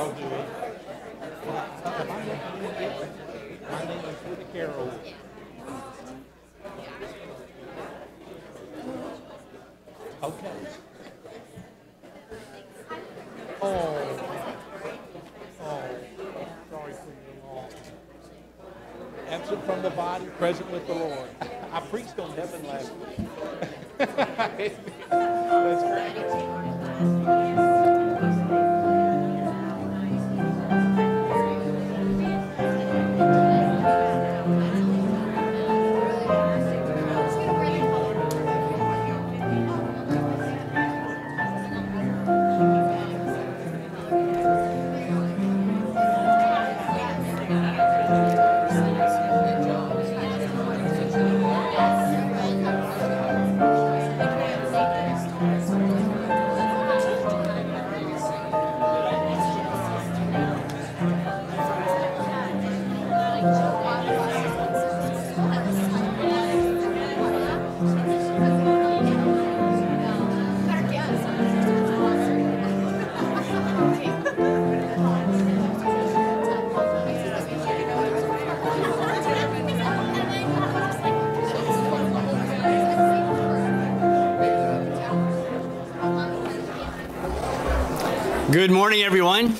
Y'all do it. Okay. Oh. Oh. Absent from the body, present with the Lord. I preached on heaven last week. That's great. Good morning, everyone.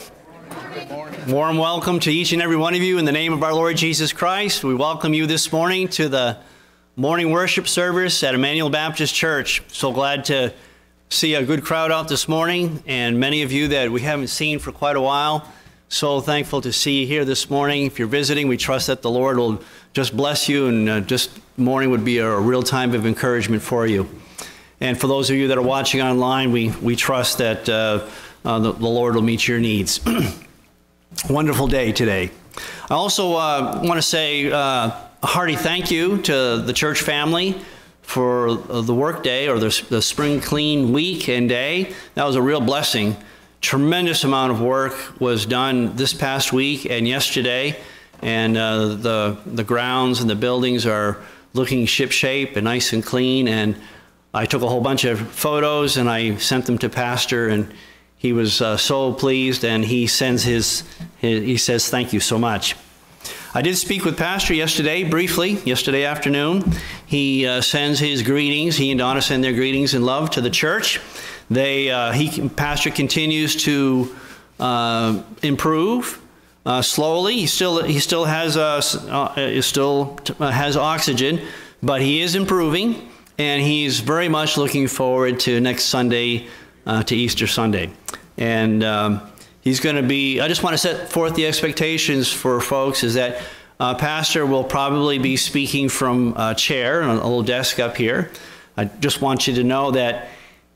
Warm welcome to each and every one of you in the name of our Lord Jesus Christ. We welcome you this morning to the morning worship service at Emmanuel Baptist Church. So glad to see a good crowd out this morning and many of you that we haven't seen for quite a while. So thankful to see you here this morning. If you're visiting, we trust that the Lord will just bless you and uh, just morning would be a, a real time of encouragement for you. And for those of you that are watching online, we, we trust that uh, uh, the, the Lord will meet your needs. Wonderful day today. I also uh, want to say uh, a hearty thank you to the church family for the work day or the, the spring clean week and day. That was a real blessing. Tremendous amount of work was done this past week and yesterday, and uh, the the grounds and the buildings are looking shipshape and nice and clean. And I took a whole bunch of photos and I sent them to Pastor and he was uh, so pleased and he sends his, his, he says thank you so much. I did speak with pastor yesterday briefly yesterday afternoon. He uh, sends his greetings. He and donna send their greetings and love to the church. They uh, he pastor continues to uh, improve uh, slowly. He still he still has uh, uh, still has oxygen but he is improving and he's very much looking forward to next sunday to Easter Sunday. And um, he's going to be, I just want to set forth the expectations for folks is that uh, Pastor will probably be speaking from a chair, on a little desk up here. I just want you to know that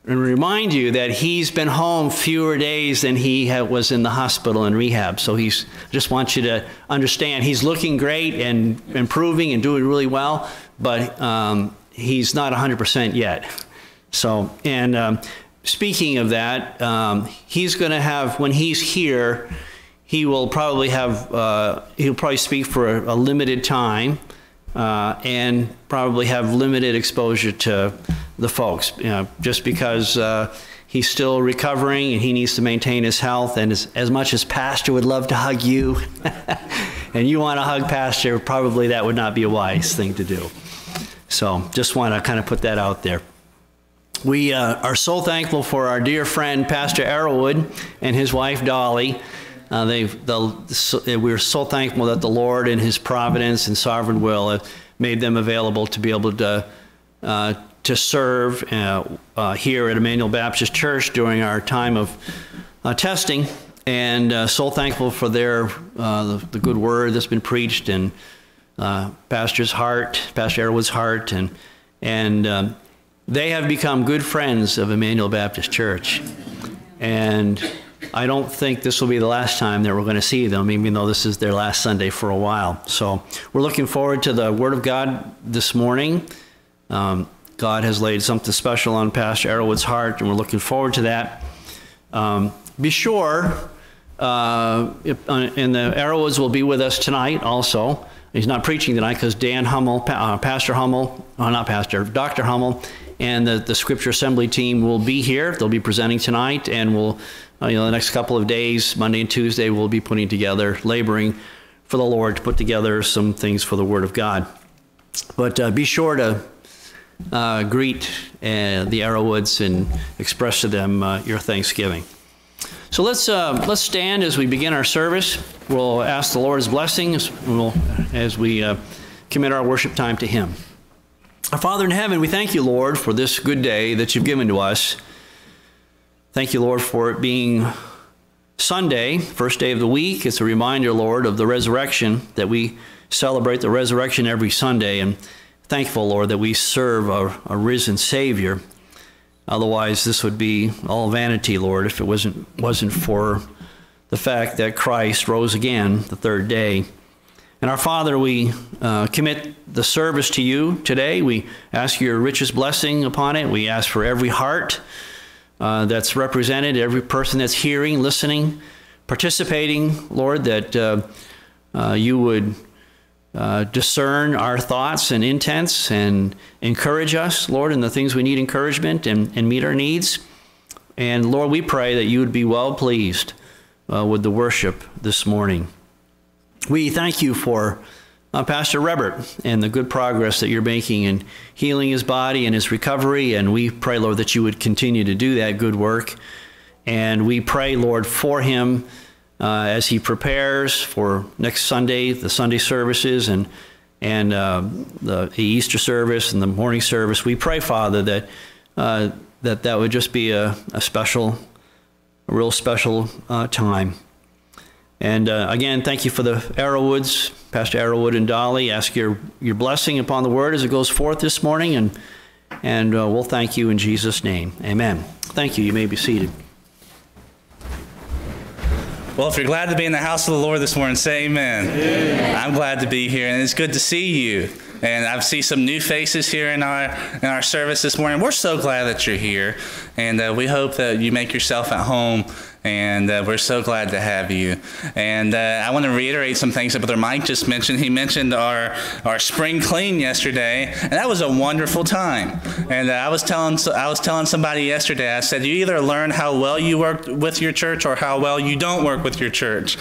and remind you that he's been home fewer days than he was in the hospital and rehab. So he's just want you to understand he's looking great and improving and doing really well, but um, he's not 100% yet. So, and um, speaking of that, um, he's going to have, when he's here, he will probably have, uh, he'll probably speak for a, a limited time uh, and probably have limited exposure to the folks, you know, just because uh, he's still recovering and he needs to maintain his health. And as, as much as Pastor would love to hug you, and you want to hug Pastor, probably that would not be a wise thing to do. So just want to kind of put that out there. We uh, are so thankful for our dear friend Pastor Arrowood and his wife Dolly. Uh, they've, the, we're so thankful that the Lord, in His providence and sovereign will, have made them available to be able to uh, to serve uh, uh, here at Emmanuel Baptist Church during our time of uh, testing. And so thankful for their the, the, good word that's been preached and Pastor's heart, Pastor Arrowood's heart, and and um, they have become good friends of Emmanuel Baptist Church. And I don't think this will be the last time that we're going to see them, even though this is their last Sunday for a while. So we're looking forward to the Word of God this morning. Um, God has laid something special on Pastor Arrowood's heart, and we're looking forward to that. Um, be sure, uh, if, uh, and the Arrowoods will be with us tonight also. He's not preaching tonight because Dan Hummel, uh, Pastor Hummel, oh, not Pastor, Dr. Hummel, and the, the Scripture Assembly team will be here. They'll be presenting tonight, and we'll uh, you know, the next couple of days, Monday and Tuesday, we'll be putting together, laboring for the Lord to put together some things for the Word of God. But uh, be sure to uh, greet uh, the Arrowoods and express to them uh, your thanksgiving. So let's uh, let's stand as we begin our service. We'll ask the Lord's blessings we'll, as we commit our worship time to Him. Our Father in heaven, we thank you, Lord, for this good day that you've given to us. Thank you, Lord, for it being Sunday, first day of the week. It's a reminder, Lord, of the resurrection that we celebrate the resurrection every Sunday. And thankful, Lord, that we serve a, a risen Savior. Otherwise, this would be all vanity, Lord, if it wasn't, wasn't for the fact that Christ rose again the third day. And our Father, we uh, commit the service to you today. We ask your richest blessing upon it. We ask for every heart uh, that's represented, every person that's hearing, listening, participating, Lord, that uh, uh you would uh, discern our thoughts and intents and encourage us, Lord, in the things we need encouragement and, and meet our needs. And Lord, we pray that you would be well pleased uh, with the worship this morning. We thank you for uh, Pastor Rebert and the good progress that you're making in healing his body and his recovery. And we pray, Lord, that you would continue to do that good work. And we pray, Lord, for him uh, as he prepares for next Sunday, the Sunday services, and and uh, the, the, Easter service and the morning service. We pray, Father, that uh, that that would just be a, a special, a real special uh, time. And uh, again, thank you for the Arrowoods, Pastor Arrowood and Dolly. Ask your your blessing upon the word as it goes forth this morning, and and uh, we'll thank you in Jesus' name. Amen. Thank you. You may be seated. Well, if you're glad to be in the house of the Lord this morning, say amen. amen. I'm glad to be here, and it's good to see you. And I see some new faces here in our in our service this morning. We're so glad that you're here, and uh, we hope that you make yourself at home and uh, we're so glad to have you. And uh, I want to reiterate some things that Brother Mike just mentioned. He mentioned our our spring clean yesterday, and that was a wonderful time. And uh, I was telling I was telling somebody yesterday. I said you either learn how well you work with your church or how well you don't work with your church.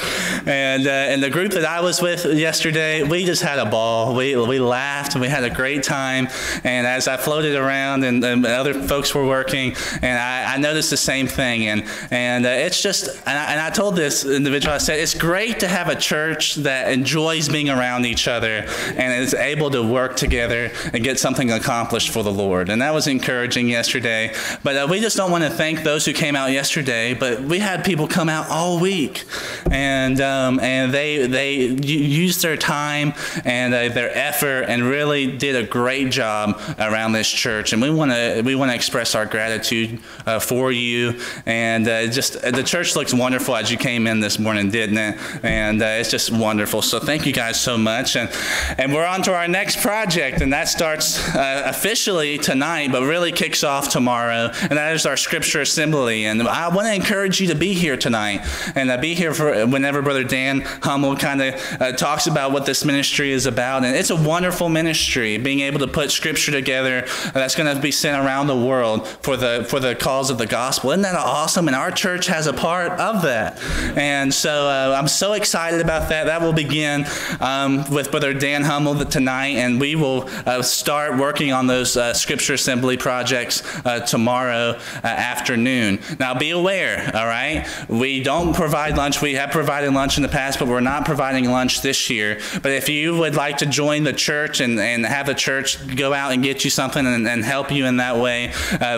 And uh, and the group that I was with yesterday, we just had a ball. We we laughed and we had a great time. And as I floated around and, and other folks were working, and I, I noticed the same thing. And and uh, it's it's just, and I, and I, told this individual, I said, it's great to have a church that enjoys being around each other and is able to work together and get something accomplished for the Lord. And that was encouraging yesterday. But uh, we just don't want to thank those who came out yesterday, but we had people come out all week. And, um, and they, they used their time and uh, their effort and really did a great job around this church. And we want to, we want to express our gratitude uh, for you. And uh, just the the church looks wonderful as you came in this morning, didn't it? And uh, it's just wonderful. So thank you guys so much. And, and we're on to our next project, and that starts uh, officially tonight, but really kicks off tomorrow. And that is our scripture assembly. And I want to encourage you to be here tonight and uh, be here for whenever Brother Dan Hummel kind of uh, talks about what this ministry is about. And it's a wonderful ministry, being able to put scripture together that's going to be sent around the world for the for the cause of the gospel. Isn't that awesome? And our church has a part of that. And so uh, I'm so excited about that. That will begin um, with Brother Dan Hummel tonight, and we will uh, start working on those uh, Scripture Assembly projects uh, tomorrow uh, afternoon. Now, be aware, all right? We don't provide lunch. We have provided lunch in the past, but we're not providing lunch this year. But if you would like to join the church and, and have the church go out and get you something and, and help you in that way,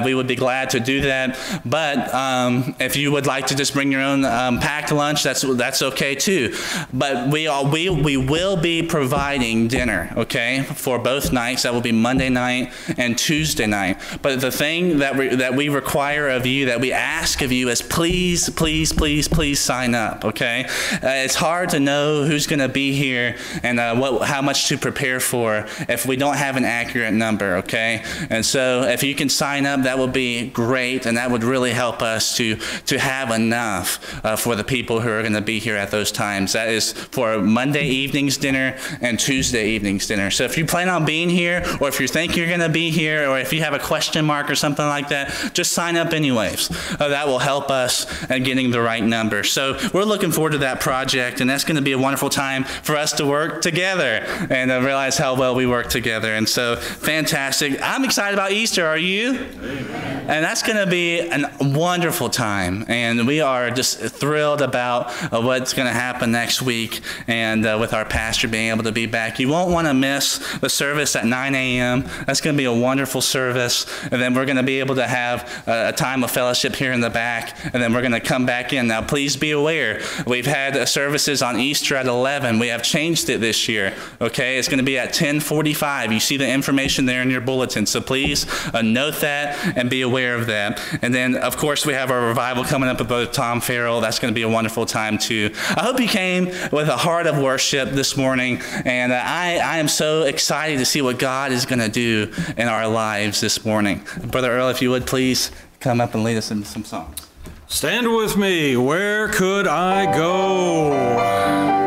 we would be glad to do that. But um, if you would like to just bring your own um, packed lunch, that's that's okay too. But we all we we will be providing dinner, okay, for both nights. That will be Monday night and Tuesday night. But the thing that we that we require of you, that we ask of you, is please, please, please, please sign up, Okay, uh, it's hard to know who's going to be here and uh, what how much to prepare for if we don't have an accurate number. Okay, and so if you can sign up, that would be great, and that would really help us to to have enough uh, for the people who are going to be here at those times. That is for Monday evenings dinner and Tuesday evenings dinner. So if you plan on being here, or if you think you're going to be here, or if you have a question mark or something like that, just sign up anyways. Uh, that will help us in getting the right number. So we're looking forward to that project, and that's going to be a wonderful time for us to work together and uh, realize how well we work together. And so fantastic. I'm excited about Easter. Are you? Amen. And that's going to be a wonderful time, and we are just thrilled about uh, what's going to happen next week, and uh, with our pastor being able to be back. You won't want to miss the service at 9 a.m. That's going to be a wonderful service, and then we're going to be able to have a time of fellowship here in the back, and then we're going to come back in. Now, please be aware, we've had uh, services on Easter at 11. We have changed it this year. Okay, it's going to be at 10:45. You see the information there in your bulletin, so please uh, note that and be aware of that. And then, of course, we have our revival coming up both Tom Farrell. That's going to be a wonderful time too. I hope you came with a heart of worship this morning, and uh, I, I am so excited to see what God is going to do in our lives this morning. Brother Earl, if you would please come up and lead us in some songs. Stand with me. Where could I go?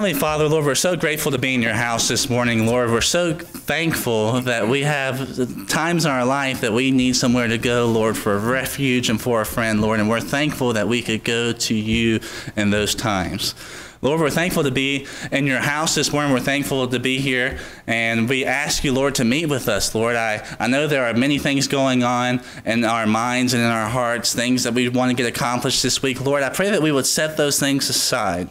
Heavenly Father, Lord, we're so grateful to be in your house this morning, Lord. We're so thankful that we have times in our life that we need somewhere to go, Lord, for a refuge and for a friend, Lord. And we're thankful that we could go to you in those times. Lord, we're thankful to be in your house this morning. We're thankful to be here. And we ask you, Lord, to meet with us, Lord. I, I know there are many things going on in our minds and in our hearts, things that we want to get accomplished this week. Lord, I pray that we would set those things aside.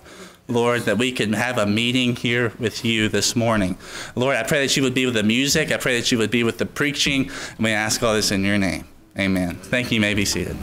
Lord, that we can have a meeting here with you this morning. Lord, I pray that you would be with the music. I pray that you would be with the preaching. And we ask all this in your name. Amen. Thank you. you may be seated.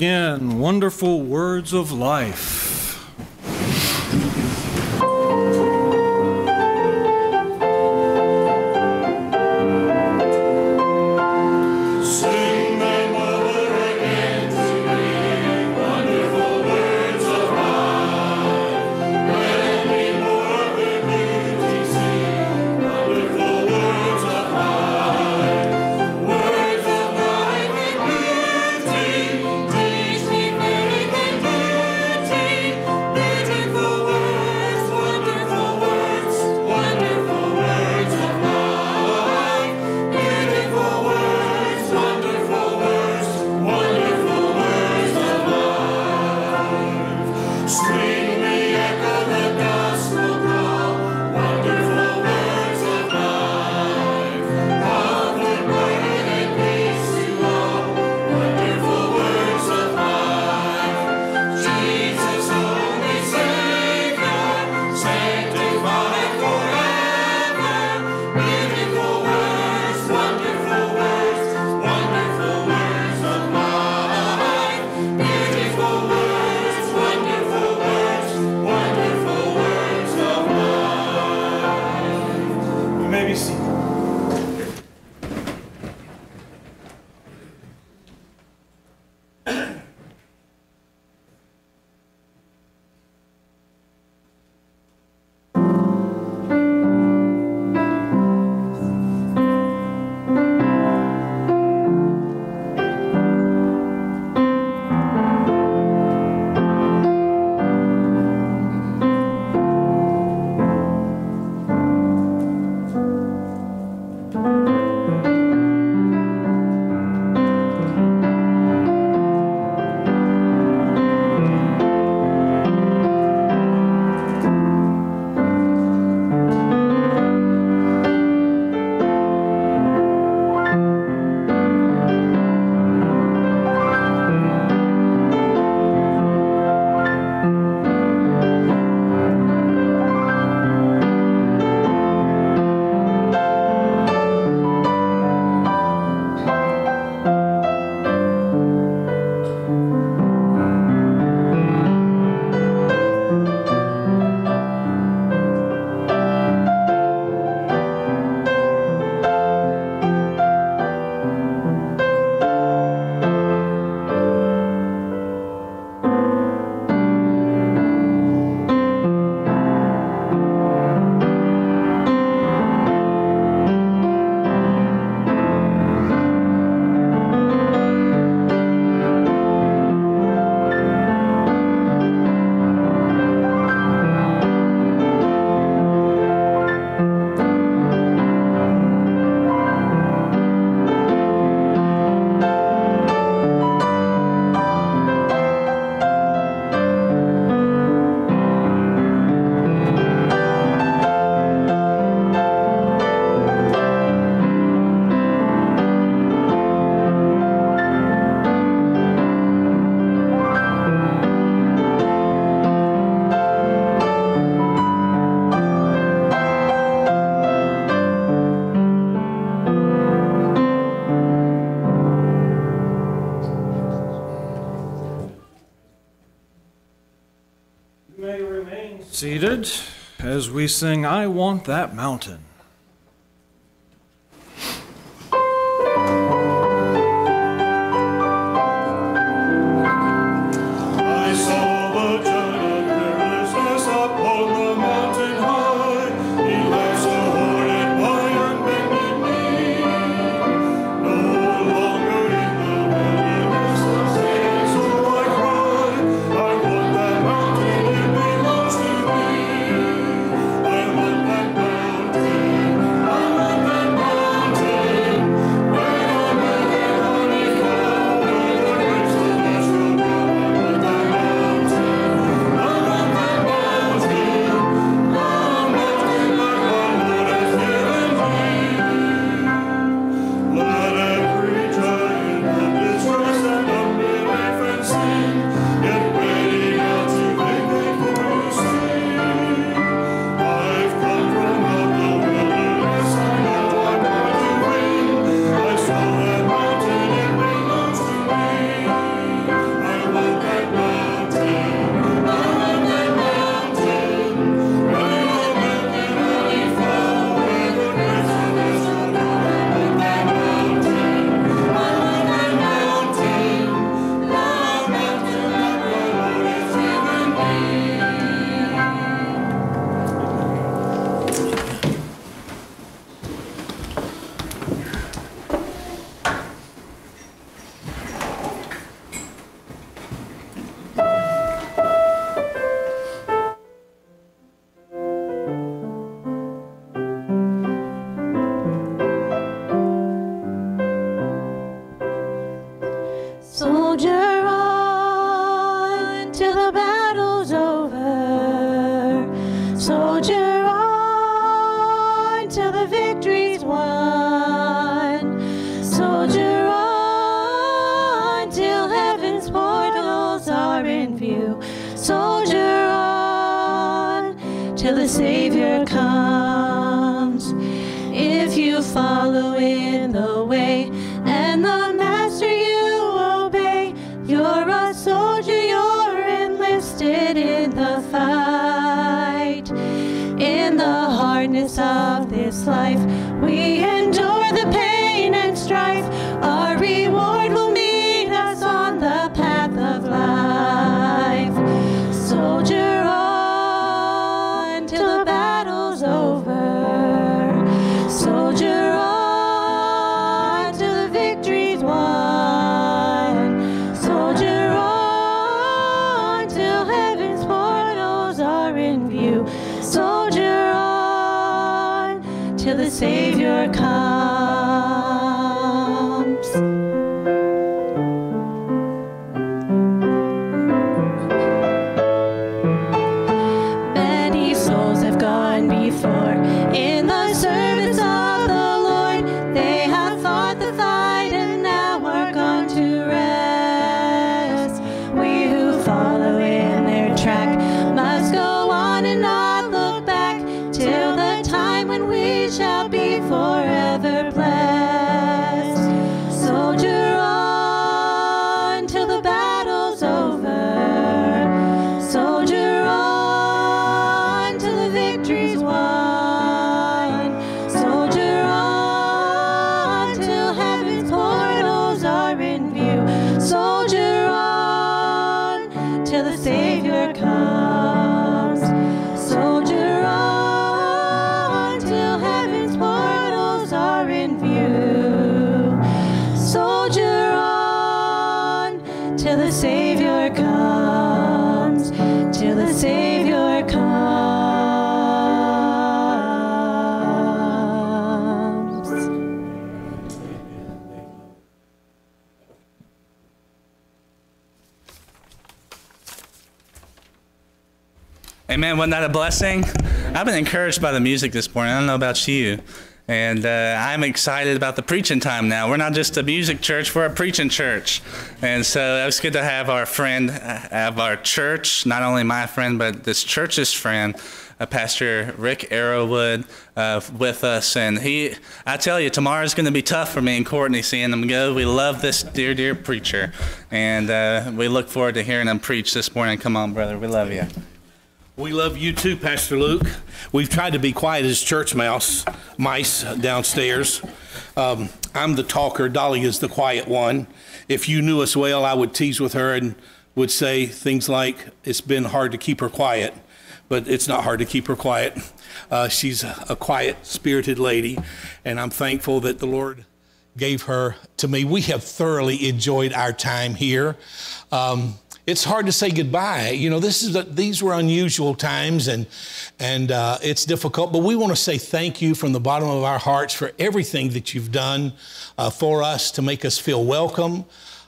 Again. Wonderful words of life. Seated as we sing I Want That Mountain. You're a soldier, you're enlisted in the fight. In the hardness of this life, Amen. Wasn't that a blessing? I've been encouraged by the music this morning. I don't know about you. And uh, I'm excited about the preaching time now. We're not just a music church, we're a preaching church. And so it's good to have our friend, have our church, not only my friend, but this church's friend, uh, Pastor Rick Arrowood, uh, with us. And he, I tell you, tomorrow's going to be tough for me and Courtney seeing them go. We love this dear, dear preacher. And uh, we look forward to hearing him preach this morning. Come on, brother. We love you. We love you too, Pastor Luke. We've tried to be quiet as church mouse, mice downstairs. Um, I'm the talker. Dolly is the quiet one. If you knew us well, I would tease with her and would say things like, It's been hard to keep her quiet, but it's not hard to keep her quiet. Uh, she's a quiet, spirited lady, and I'm thankful that the Lord gave her to me. We have thoroughly enjoyed our time here. Um, it's hard to say goodbye. You know, this is a, these were unusual times, and and uh, it's difficult. But we want to say thank you from the bottom of our hearts for everything that you've done uh, for us to make us feel welcome.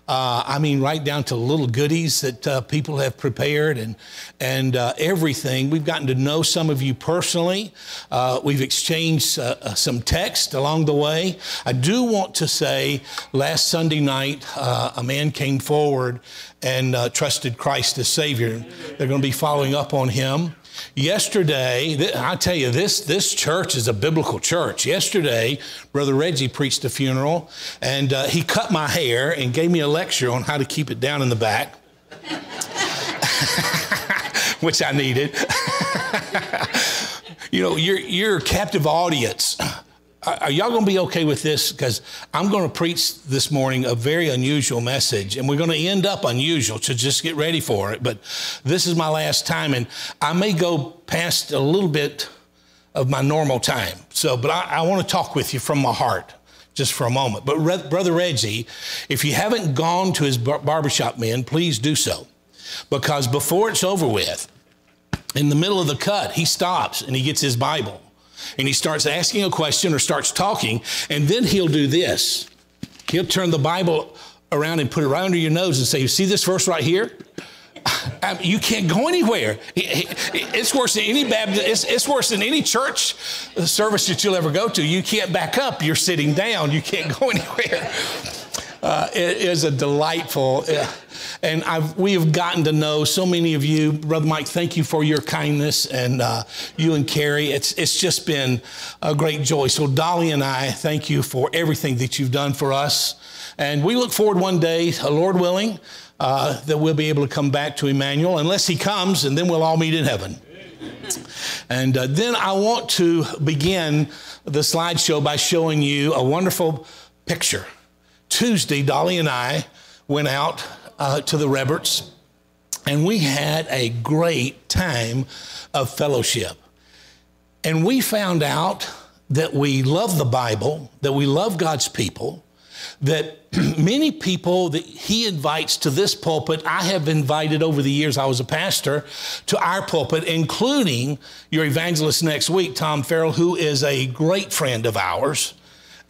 Uh, I mean, right down to little goodies that uh, people have prepared and and uh, everything. We've gotten to know some of you personally. Uh, we've exchanged uh, uh, some text along the way. I do want to say, last Sunday night, a man came forward and trusted Christ as Savior. They're going to be following up on him. Yesterday, I tell you, this, this church is a biblical church. Yesterday, Brother Reggie preached a funeral, and uh, he cut my hair and gave me a lecture on how to keep it down in the back, which I needed. you know, you're, you're captive audience are y'all going to be okay with this? Because I'm going to preach this morning a very unusual message, and we're going to end up unusual, so just get ready for it. But this is my last time, and I may go past a little bit of my normal time. So, but I, I want to talk with you from my heart just for a moment. But Re- Brother Reggie, if you haven't gone to his bar- barbershop men, please do so. Because before it's over with, in the middle of the cut, he stops and he gets his Bible and he starts asking a question or starts talking, and then he'll do this. He'll turn the Bible around and put it right under your nose and say, You see this verse right here? I mean, um, you can't go anywhere. It's worse than any Baptist, it's, it's, worse than any church service that you'll ever go to. You can't back up, you're sitting down, you can't go anywhere. Uh, it is a delightful. Uh, and I've, we have gotten to know so many of you. Brother Mike, thank you for your kindness, and uh, you and Carrie. It's, it's just been a great joy. So, Dolly and I thank you for everything that you've done for us. And we look forward one day, uh, Lord willing, uh, that we'll be able to come back to Emmanuel, unless he comes, and then we'll all meet in heaven. And uh, then I want to begin the slideshow by showing you a wonderful picture. Tuesday, Dolly and I went out uh, to the Reberts, and we had a great time of fellowship. And we found out that we love the Bible, that we love God's people, that many people that he invites to this pulpit, I have invited over the years I was a pastor to our pulpit, including your evangelist next week, Tom Farrell, who is a great friend of ours.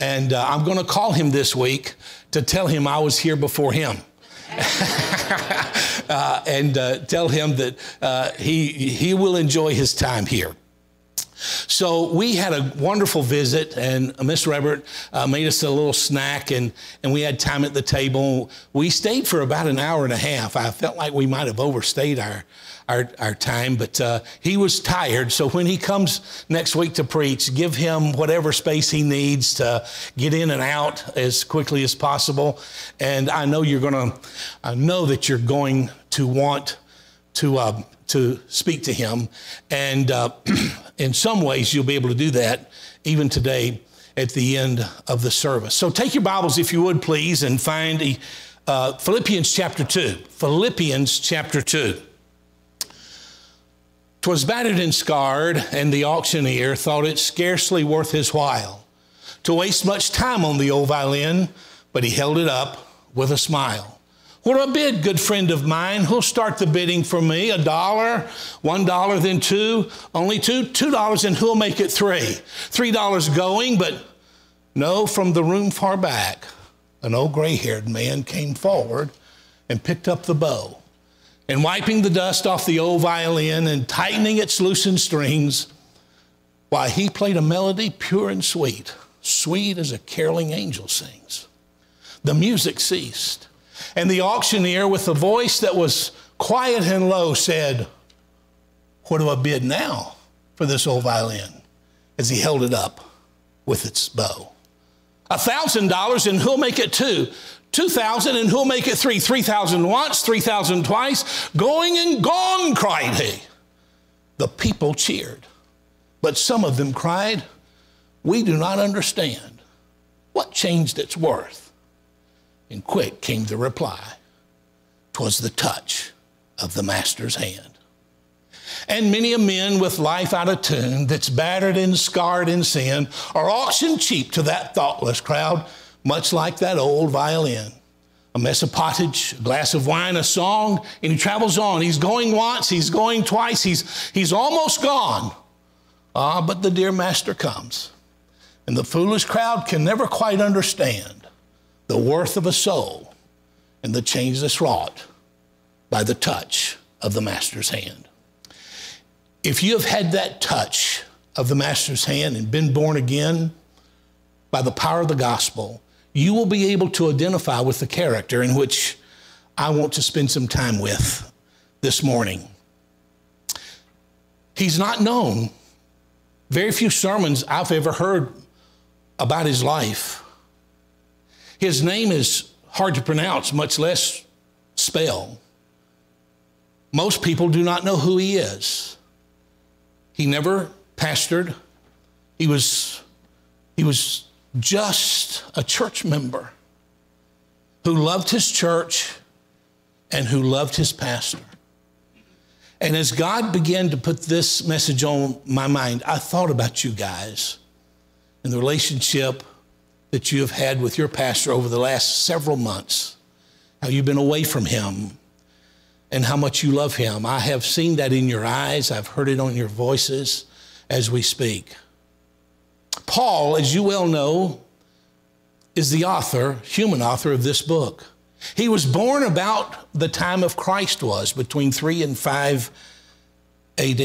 And uh, I'm going to call him this week to tell him I was here before him. uh, and uh, tell him that uh, he, he will enjoy his time here. So we had a wonderful visit, and Miss Rebert uh, made us a little snack, and, and we had time at the table. We stayed for about an hour and a half. I felt like we might have overstayed our, our, our time, but uh, he was tired. So when he comes next week to preach, give him whatever space he needs to get in and out as quickly as possible. And I know you're going to, I know that you're going to want to uh, to speak to him. And uh, in some ways, you'll be able to do that even today at the end of the service. So take your Bibles, if you would, please, and find uh, Philippians chapter 2. Philippians chapter 2. Twas battered and scarred, and the auctioneer thought it scarcely worth his while to waste much time on the old violin, but he held it up with a smile. What a bid, good friend of mine? Who'll start the bidding for me? A dollar, one dollar, then two, only two, two dollars, and who'll make it three? Three dollars going, but no, from the room far back, an old gray haired man came forward and picked up the bow. And wiping the dust off the old violin and tightening its loosened strings, while he played a melody pure and sweet, sweet as a caroling angel sings. The music ceased and the auctioneer, with a voice that was quiet and low, said, What do I bid now for this old violin? As he held it up with its bow. A thousand dollars, and who'll make it two? Two thousand, and who'll make it three? Three thousand once, three thousand twice. Going and gone, cried he. The people cheered, but some of them cried, We do not understand. What changed its worth? And quick came the reply, Twas the touch of the Master's hand. And many a man with life out of tune that's battered and scarred in sin are auctioned cheap to that thoughtless crowd, much like that old violin. A mess of pottage, a glass of wine, a song, and he travels on. He's going once, he's going twice, he's, he's almost gone. Ah, but the dear master comes. And the foolish crowd can never quite understand the worth of a soul and the change that's wrought by the touch of the master's hand. If you have had that touch of the master's hand and been born again by the power of the gospel, you will be able to identify with the character in which I want to spend some time with this morning. He's not known. Very few sermons I've ever heard about his life. His name is hard to pronounce, much less spell. Most people do not know who he is. He never pastored. He was, he was just a church member who loved his church and who loved his pastor. And as God began to put this message on my mind, I thought about you guys and the relationship that you have had with your pastor over the last several months, how you've been away from him and how much you love him. I have seen that in your eyes, I've heard it on your voices as we speak. Paul, as you well know, is the author, human author of this book. He was born about the time of Christ was, between 3 and 5 AD.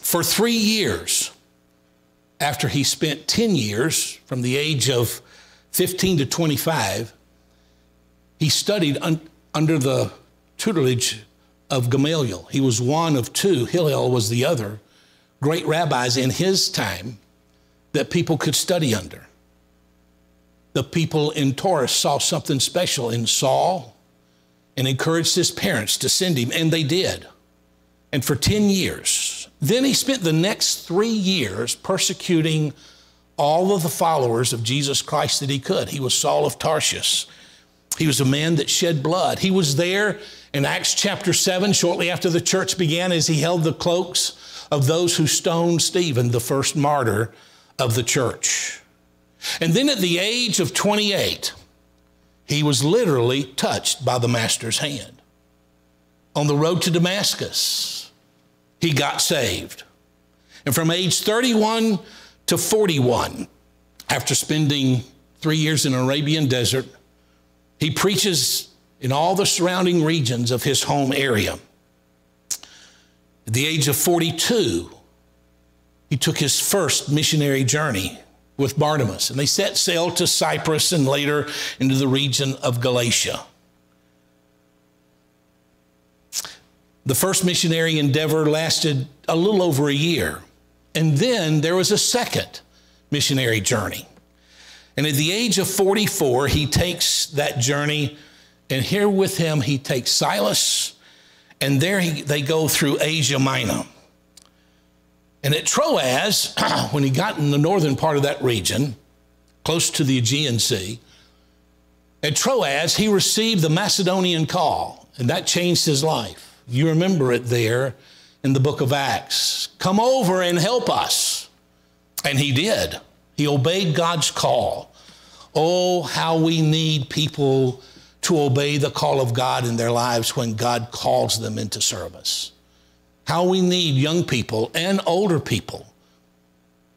For three years, after he spent 10 years from the age of 15 to 25, he studied un- under the tutelage of Gamaliel. He was one of two, Hillel was the other, great rabbis in his time that people could study under. The people in Tarsus saw something special in Saul and encouraged his parents to send him, and they did. And for 10 years. Then he spent the next three years persecuting all of the followers of Jesus Christ that he could. He was Saul of Tarsus. He was a man that shed blood. He was there in Acts chapter 7, shortly after the church began, as he held the cloaks of those who stoned Stephen, the first martyr of the church. And then at the age of 28, he was literally touched by the master's hand. On the road to Damascus, he got saved. And from age 31 to 41, after spending three years in Arabian desert, he preaches in all the surrounding regions of his home area. At the age of 42, he took his first missionary journey with Barnabas, and they set sail to Cyprus and later into the region of Galatia. The first missionary endeavor lasted a little over a year, and then there was a second missionary journey. And at the age of 44, he takes that journey, and here with him, he takes Silas, and there he, they go through Asia Minor. And at Troas, when he got in the northern part of that region, close to the Aegean Sea, at Troas, he received the Macedonian call, and that changed his life. You remember it there in the book of Acts. Come over and help us. And he did. He obeyed God's call. Oh, how we need people to obey the call of God in their lives when God calls them into service how we need young people and older people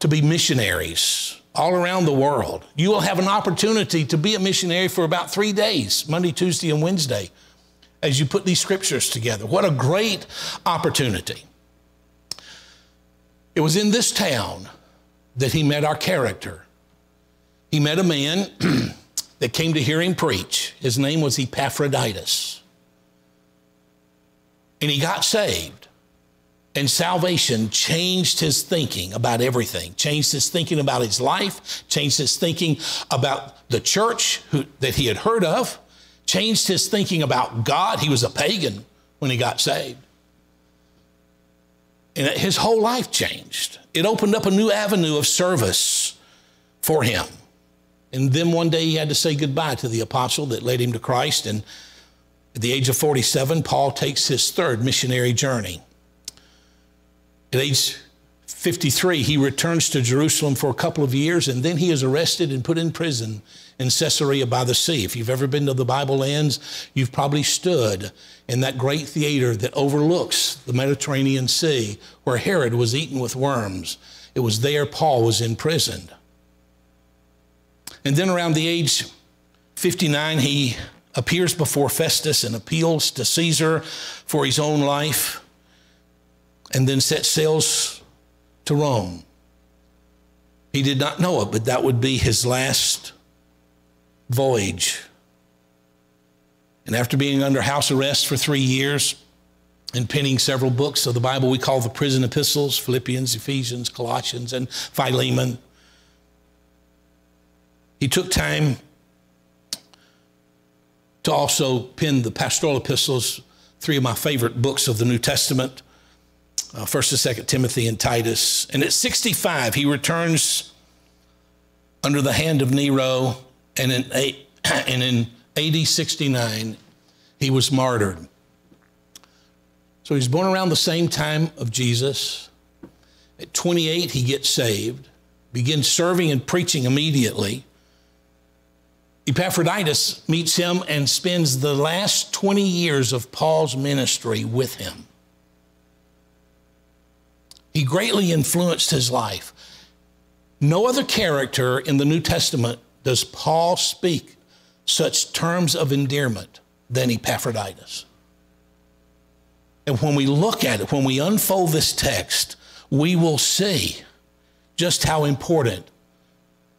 to be missionaries all around the world. You will have an opportunity to be a missionary for about three days Monday, Tuesday, and Wednesday as you put these scriptures together. What a great opportunity. It was in this town that he met our character. He met a man that came to hear him preach. His name was Epaphroditus. And he got saved. And salvation changed his thinking about everything, changed his thinking about his life, changed his thinking about the church who, that he had heard of, changed his thinking about God. He was a pagan when he got saved. And his whole life changed. It opened up a new avenue of service for him. And then one day he had to say goodbye to the apostle that led him to Christ. And at the age of 47, Paul takes his third missionary journey. At age 53, he returns to Jerusalem for a couple of years, and then he is arrested and put in prison in Caesarea by the sea. If you've ever been to the Bible lands, you've probably stood in that great theater that overlooks the Mediterranean Sea where Herod was eaten with worms. It was there Paul was imprisoned. And then around the age 59, he appears before Festus and appeals to Caesar for his own life, and then set sails to Rome. He did not know it, but that would be his last voyage. And after being under house arrest for three years and penning several books of the Bible we call the prison epistles Philippians, Ephesians, Colossians, and Philemon, he took time to also pen the pastoral epistles, three of my favorite books of the New Testament uh, First and Second Timothy and Titus. And at 65, he returns under the hand of Nero, and in, eight, and in AD 69, he was martyred. So he's born around the same time of Jesus. At 28, he gets saved, begins serving and preaching immediately. Epaphroditus meets him and spends the last 20 years of Paul's ministry with him. He greatly influenced his life. No other character in the New Testament does Paul speak such terms of endearment than Epaphroditus. And when we look at it, when we unfold this text, we will see just how important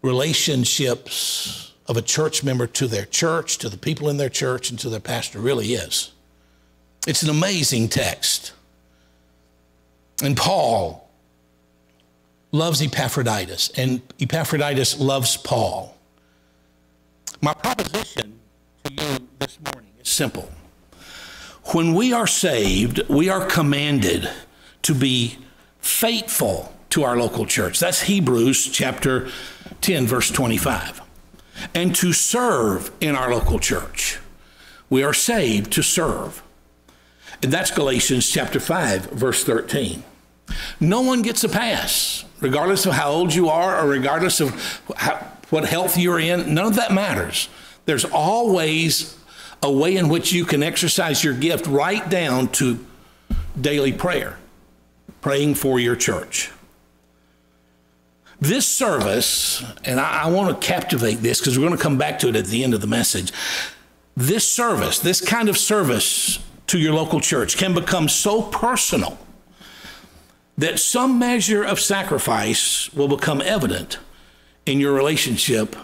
relationships of a church member to their church, to the people in their church, and to their pastor really is. It's an amazing text. And Paul loves Epaphroditus, and Epaphroditus loves Paul. My proposition to you this morning is simple. When we are saved, we are commanded to be faithful to our local church. That's Hebrews chapter 10, verse 25. And to serve in our local church. We are saved to serve. And that's Galatians chapter 5, verse 13. No one gets a pass, regardless of how old you are or regardless of how, what health you're in. None of that matters. There's always a way in which you can exercise your gift right down to daily prayer, praying for your church. This service, and I, I want to captivate this because we're going to come back to it at the end of the message. This service, this kind of service to your local church can become so personal that some measure of sacrifice will become evident in your relationship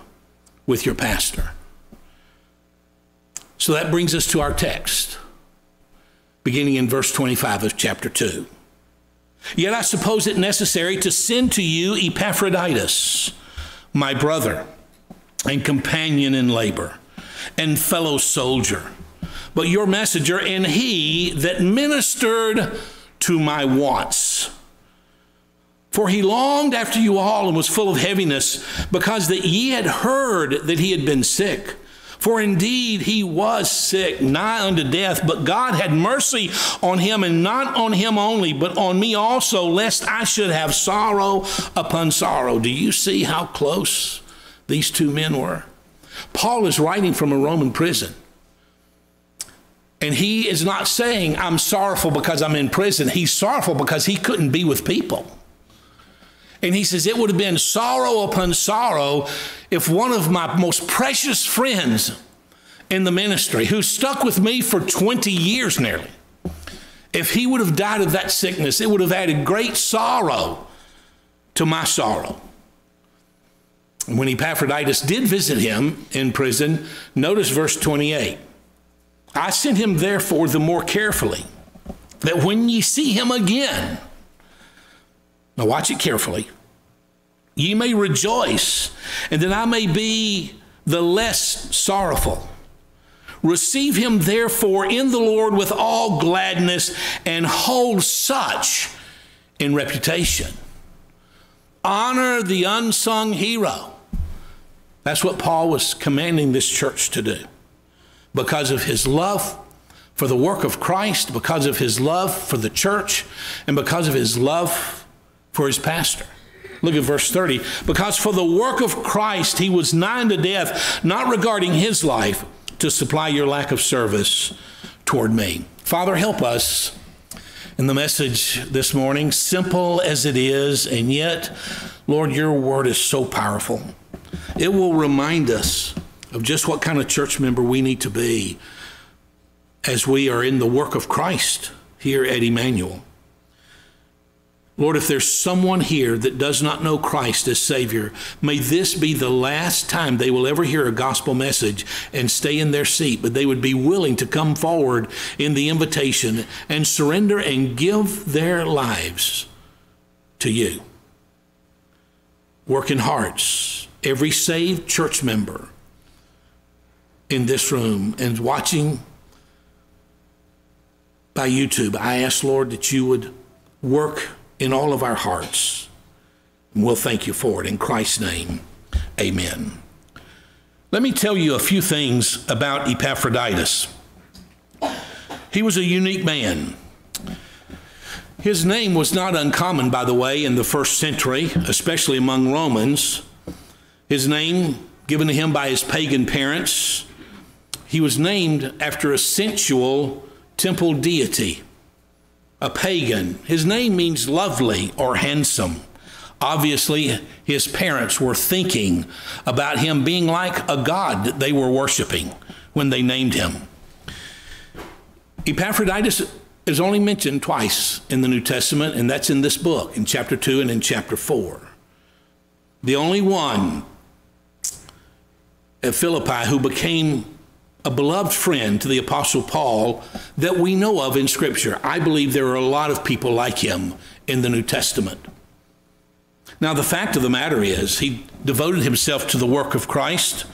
with your pastor. So that brings us to our text, beginning in verse 25 of chapter 2. Yet I suppose it necessary to send to you Epaphroditus, my brother and companion in labor and fellow soldier, but your messenger and he that ministered to my wants. For he longed after you all and was full of heaviness, because that ye had heard that he had been sick. For indeed he was sick, nigh unto death, but God had mercy on him, and not on him only, but on me also, lest I should have sorrow upon sorrow. Do you see how close these two men were? Paul is writing from a Roman prison. And he is not saying, I'm sorrowful because I'm in prison. He's sorrowful because he couldn't be with people. And he says, It would have been sorrow upon sorrow if one of my most precious friends in the ministry, who stuck with me for 20 years nearly, if he would have died of that sickness, it would have added great sorrow to my sorrow. When Epaphroditus did visit him in prison, notice verse 28. I sent him therefore the more carefully, that when ye see him again, now, watch it carefully. Ye may rejoice, and that I may be the less sorrowful. Receive him therefore in the Lord with all gladness, and hold such in reputation. Honor the unsung hero. That's what Paul was commanding this church to do. Because of his love for the work of Christ, because of his love for the church, and because of his love for his pastor. Look at verse 30. Because for the work of Christ he was nigh unto death, not regarding his life, to supply your lack of service toward me. Father, help us in the message this morning, simple as it is, and yet, Lord, your word is so powerful. It will remind us of just what kind of church member we need to be as we are in the work of Christ here at Emmanuel. Lord, if there's someone here that does not know Christ as Savior, may this be the last time they will ever hear a gospel message and stay in their seat, but they would be willing to come forward in the invitation and surrender and give their lives to you. Work in hearts. Every saved church member in this room and watching by YouTube, I ask, Lord, that you would work in all of our hearts. And we'll thank you for it. In Christ's name, amen. Let me tell you a few things about Epaphroditus. He was a unique man. His name was not uncommon, by the way, in the first century, especially among Romans. His name, given to him by his pagan parents, he was named after a sensual temple deity a pagan. His name means lovely or handsome. Obviously, his parents were thinking about him being like a god that they were worshiping when they named him. Epaphroditus is only mentioned twice in the New Testament, and that's in this book, in chapter 2 and in chapter 4. The only one at Philippi who became a beloved friend to the Apostle Paul that we know of in Scripture. I believe there are a lot of people like him in the New Testament. Now, the fact of the matter is, he devoted himself to the work of Christ.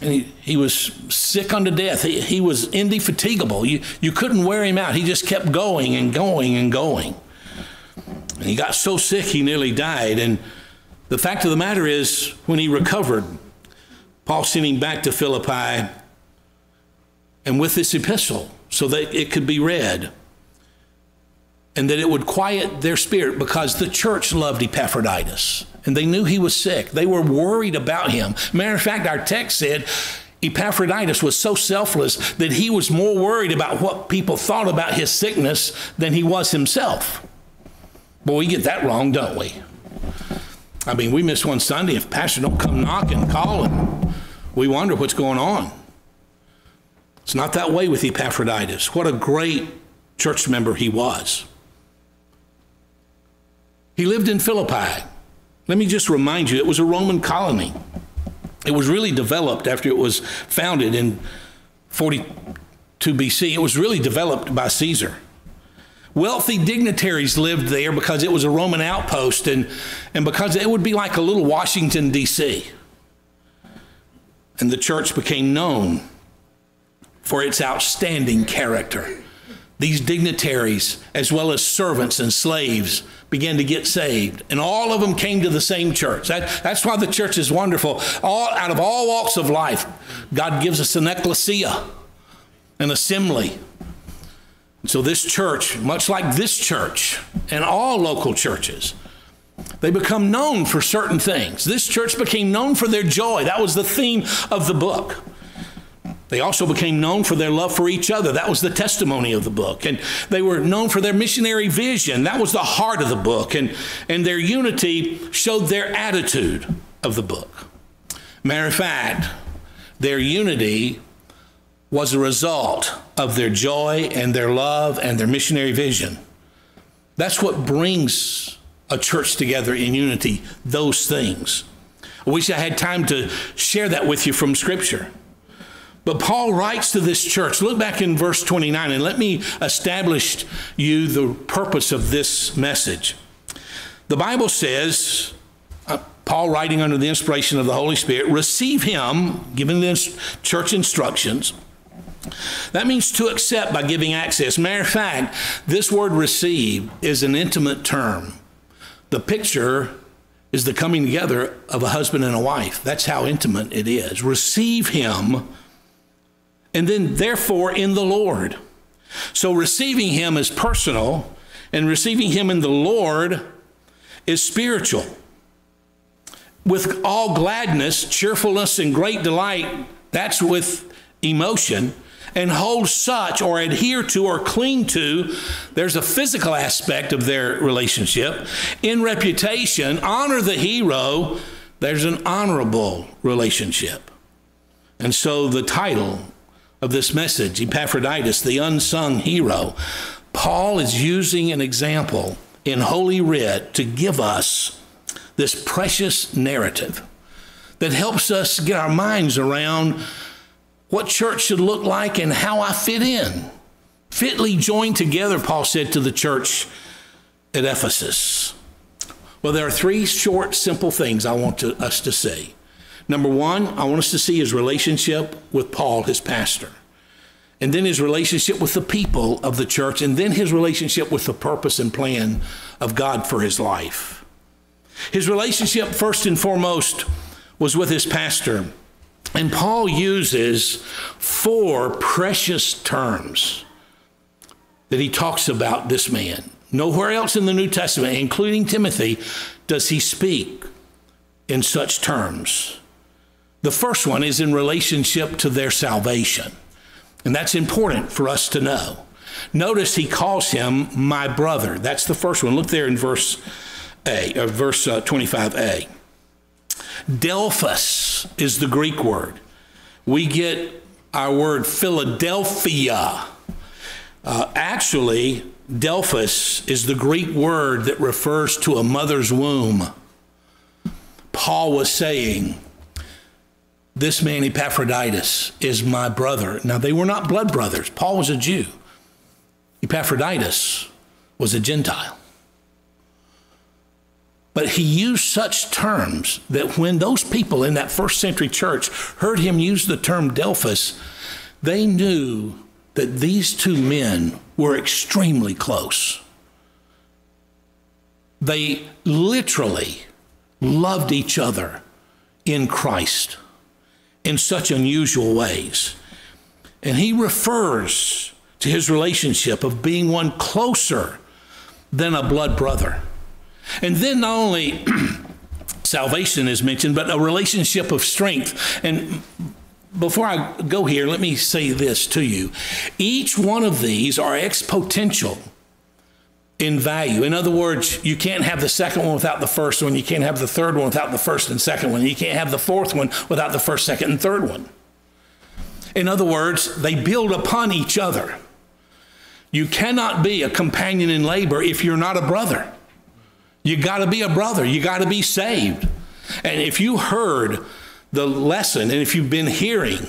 And he, he was sick unto death. He, he was indefatigable. You, you couldn't wear him out. He just kept going and going and going. And he got so sick he nearly died. And the fact of the matter is, when he recovered, Paul sent him back to Philippi and with this epistle so that it could be read and that it would quiet their spirit because the church loved Epaphroditus and they knew he was sick. They were worried about him. Matter of fact, our text said Epaphroditus was so selfless that he was more worried about what people thought about his sickness than he was himself. But we get that wrong, don't we? I mean, we miss one Sunday if pastor don't come knocking, calling. We wonder what's going on. It's not that way with Epaphroditus. What a great church member he was. He lived in Philippi. Let me just remind you, it was a Roman colony. It was really developed after it was founded in 42 BC. It was really developed by Caesar. Wealthy dignitaries lived there because it was a Roman outpost and, and because it would be like a little Washington, D.C. And the church became known for its outstanding character. These dignitaries, as well as servants and slaves, began to get saved, and all of them came to the same church. That, that's why the church is wonderful. All out of all walks of life, God gives us an ecclesia, an assembly. So this church, much like this church and all local churches, they become known for certain things. This church became known for their joy. That was the theme of the book. They also became known for their love for each other. That was the testimony of the book. And they were known for their missionary vision. That was the heart of the book. And, and their unity showed their attitude of the book. Matter of fact, their unity was a result of their joy and their love and their missionary vision. That's what brings a church together in unity, those things. I wish I had time to share that with you from Scripture. But Paul writes to this church. Look back in verse 29 and let me establish you the purpose of this message. The Bible says, uh, Paul writing under the inspiration of the Holy Spirit, receive him, giving this church instructions, That means to accept by giving access. Matter of fact, this word receive is an intimate term. The picture is the coming together of a husband and a wife. That's how intimate it is. Receive him, and then therefore in the Lord. So receiving him is personal, and receiving him in the Lord is spiritual. With all gladness, cheerfulness, and great delight, that's with emotion and hold such or adhere to or cling to, there's a physical aspect of their relationship. In reputation, honor the hero, there's an honorable relationship. And so the title of this message, Epaphroditus, the unsung hero, Paul is using an example in Holy Writ to give us this precious narrative that helps us get our minds around what church should look like and how I fit in. Fitly joined together, Paul said to the church at Ephesus. Well, there are three short, simple things I want to, us to see. Number one, I want us to see his relationship with Paul, his pastor, and then his relationship with the people of the church, and then his relationship with the purpose and plan of God for his life. His relationship, first and foremost, was with his pastor. And Paul uses four precious terms that he talks about this man. Nowhere else in the New Testament, including Timothy, does he speak in such terms. The first one is in relationship to their salvation. And that's important for us to know. Notice he calls him my brother. That's the first one. Look there in verse A, or uh, verse uh, 25a. Delphus is the Greek word. We get our word Philadelphia. Uh, actually, Delphus is the Greek word that refers to a mother's womb. Paul was saying, This man Epaphroditus is my brother. Now, they were not blood brothers. Paul was a Jew, Epaphroditus was a Gentile. But he used such terms that when those people in that first century church heard him use the term Delphus, they knew that these two men were extremely close. They literally loved each other in Christ in such unusual ways. And he refers to his relationship of being one closer than a blood brother. And then not only salvation is mentioned, but a relationship of strength. And before I go here, let me say this to you. Each one of these are exponential in value. In other words, you can't have the second one without the first one. You can't have the third one without the first and second one. You can't have the fourth one without the first, second, and third one. In other words, they build upon each other. You cannot be a companion in labor if you're not a brother. You got to be a brother. You got to be saved. And if you heard the lesson, and if you've been hearing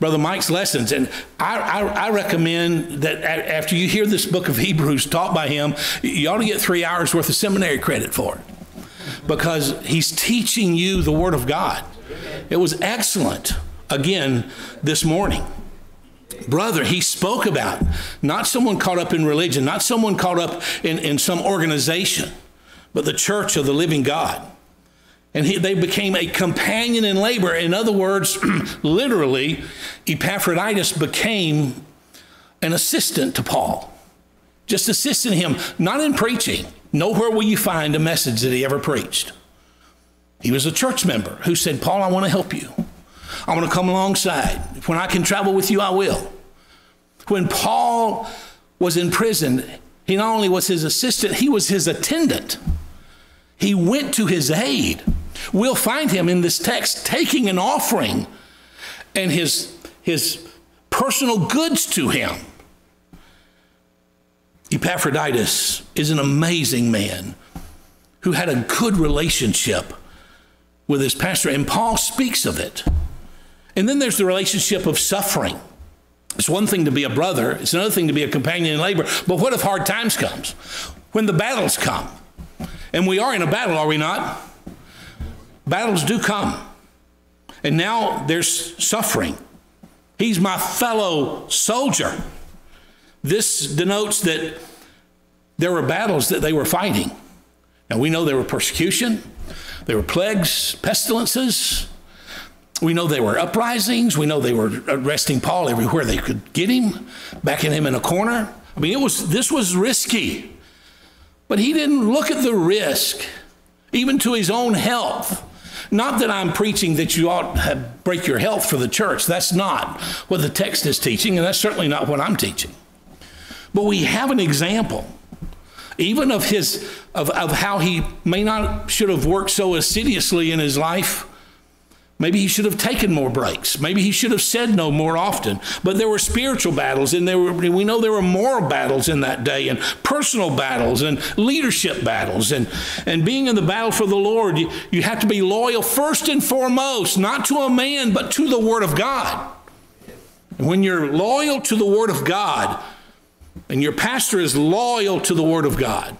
Brother Mike's lessons, and I, I, I recommend that after you hear this book of Hebrews taught by him, you ought to get three hours worth of seminary credit for it because he's teaching you the Word of God. It was excellent again this morning brother he spoke about not someone caught up in religion not someone caught up in, in some organization but the church of the living God. And he, they became a companion in labor. In other words, literally, Epaphroditus became an assistant to Paul, just assisting him, not in preaching. Nowhere will you find a message that he ever preached. He was a church member who said, Paul, I want to help you. I want to come alongside. When I can travel with you, I will. When Paul was in prison, he not only was his assistant, he was his attendant. He went to his aid. We'll find him in this text taking an offering and his, his personal goods to him. Epaphroditus is an amazing man who had a good relationship with his pastor, and Paul speaks of it. And then there's the relationship of suffering. It's one thing to be a brother, it's another thing to be a companion in labor. But what if hard times comes? When the battles come? And we are in a battle, are we not? Battles do come. And now there's suffering. He's my fellow soldier. This denotes that there were battles that they were fighting. Now we know there were persecution, there were plagues, pestilences. We know there were uprisings. We know they were arresting Paul everywhere they could get him, backing him in a corner. I mean, it was this was risky. But he didn't look at the risk, even to his own health. Not that I'm preaching that you ought to break your health for the church. That's not what the text is teaching, and that's certainly not what I'm teaching. But we have an example, even of his of, of how he may not should have worked so assiduously in his life Maybe he should have taken more breaks. Maybe he should have said no more often. But there were spiritual battles, and there were, we know there were moral battles in that day, and personal battles, and leadership battles. And, and being in the battle for the Lord, you, you have to be loyal first and foremost, not to a man, but to the Word of God. When you're loyal to the Word of God, and your pastor is loyal to the Word of God,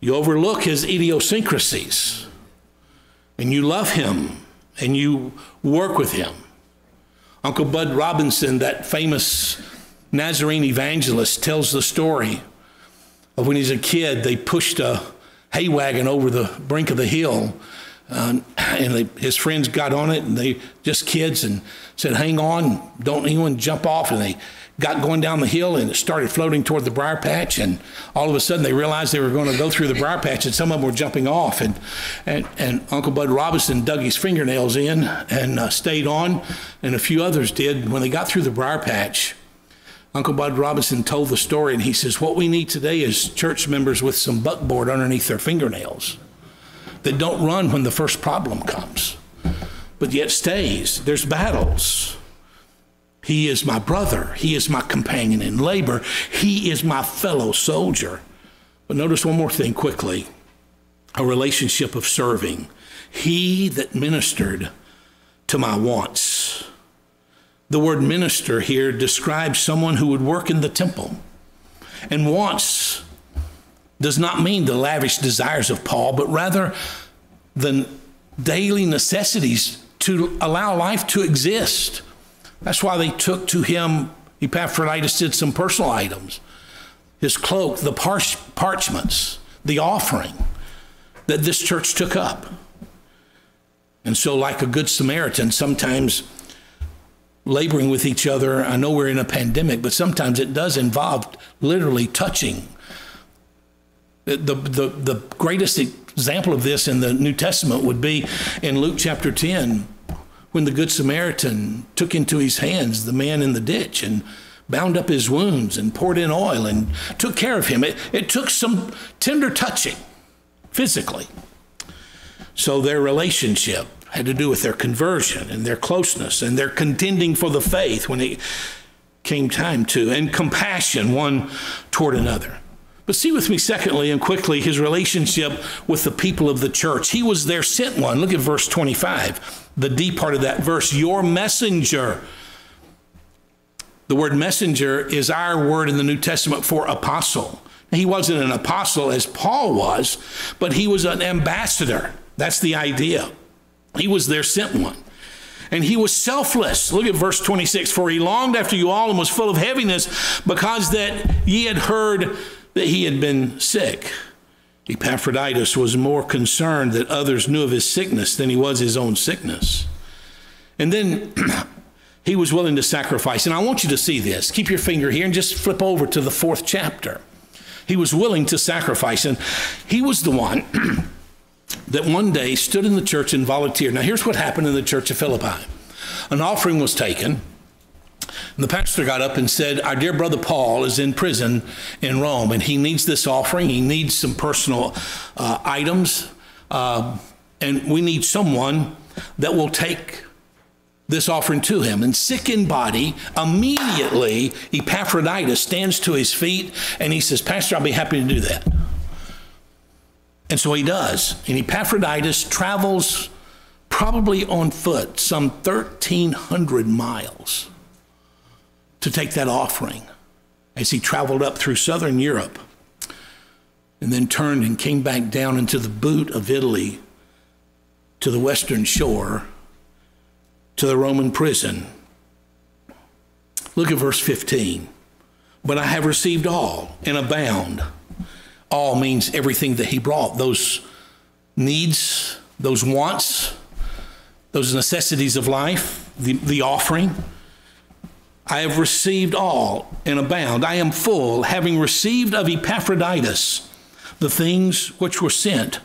you overlook his idiosyncrasies, and you love him and you work with him. Uncle Bud Robinson, that famous Nazarene evangelist, tells the story of when he's a kid, they pushed a hay wagon over the brink of the hill. Uh, and they, his friends got on it, and they just kids, and said, "Hang on, don't anyone jump off." And they got going down the hill and it started floating toward the briar patch. And all of a sudden they realized they were going to go through the briar patch and some of them were jumping off. And, and, and Uncle Bud Robinson dug his fingernails in and uh, stayed on. And a few others did. When they got through the briar patch, Uncle Bud Robinson told the story and he says, What we need today is church members with some buckboard underneath their fingernails that don't run when the first problem comes, but yet stays. There's battles. He is my brother. He is my companion in labor. He is my fellow soldier. But notice one more thing quickly a relationship of serving. He that ministered to my wants. The word minister here describes someone who would work in the temple. And wants does not mean the lavish desires of Paul, but rather the daily necessities to allow life to exist. That's why they took to him, Epaphroditus did some personal items his cloak, the parch- parchments, the offering that this church took up. And so, like a good Samaritan, sometimes laboring with each other, I know we're in a pandemic, but sometimes it does involve literally touching. The, the, the greatest example of this in the New Testament would be in Luke chapter 10 when the Good Samaritan took into his hands the man in the ditch and bound up his wounds and poured in oil and took care of him. It, it took some tender touching physically. So their relationship had to do with their conversion and their closeness and their contending for the faith when it came time to, and compassion one toward another. But see with me, secondly and quickly, his relationship with the people of the church. He was their sent one. Look at verse 25, the D part of that verse, your messenger. The word messenger is our word in the New Testament for apostle. He wasn't an apostle as Paul was, but he was an ambassador. That's the idea. He was their sent one. And he was selfless. Look at verse 26. For he longed after you all and was full of heaviness because that ye had heard that he had been sick. Epaphroditus was more concerned that others knew of his sickness than he was his own sickness. And then he was willing to sacrifice. And I want you to see this. Keep your finger here and just flip over to the fourth chapter. He was willing to sacrifice. And he was the one that one day stood in the church and volunteered. Now, here's what happened in the church of Philippi an offering was taken and the pastor got up and said, Our dear brother Paul is in prison in Rome, and he needs this offering. He needs some personal uh, items. Uh, and we need someone that will take this offering to him. And sick in body, immediately Epaphroditus stands to his feet and he says, Pastor, I'll be happy to do that. And so he does. And Epaphroditus travels probably on foot some 1,300 miles to take that offering as he traveled up through southern Europe and then turned and came back down into the boot of Italy to the western shore to the Roman prison Look at verse 15. But I have received all and abound. All means everything that he brought, those needs, those wants, those necessities of life, the, the offering. I have received all and abound. I am full, having received of Epaphroditus the things which were sent